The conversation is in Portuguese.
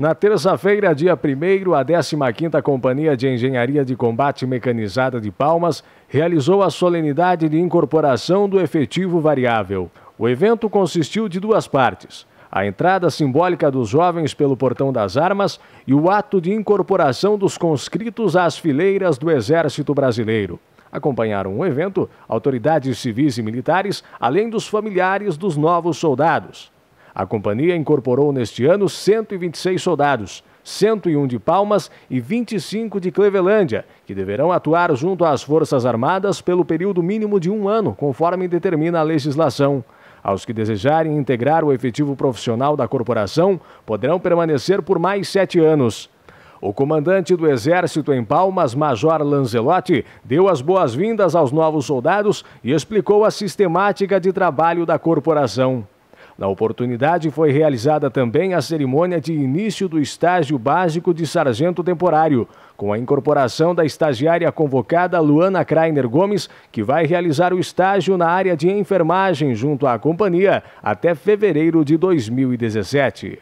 Na terça-feira, dia 1 a 15ª Companhia de Engenharia de Combate Mecanizada de Palmas realizou a solenidade de incorporação do efetivo variável. O evento consistiu de duas partes: a entrada simbólica dos jovens pelo Portão das Armas e o ato de incorporação dos conscritos às fileiras do Exército Brasileiro. Acompanharam o evento autoridades civis e militares, além dos familiares dos novos soldados. A companhia incorporou neste ano 126 soldados, 101 de Palmas e 25 de Clevelândia, que deverão atuar junto às Forças Armadas pelo período mínimo de um ano, conforme determina a legislação. Aos que desejarem integrar o efetivo profissional da corporação, poderão permanecer por mais sete anos. O comandante do Exército em Palmas, Major Lanzelotti, deu as boas-vindas aos novos soldados e explicou a sistemática de trabalho da corporação. Na oportunidade, foi realizada também a cerimônia de início do estágio básico de sargento temporário, com a incorporação da estagiária convocada Luana Kreiner Gomes, que vai realizar o estágio na área de enfermagem junto à companhia até fevereiro de 2017.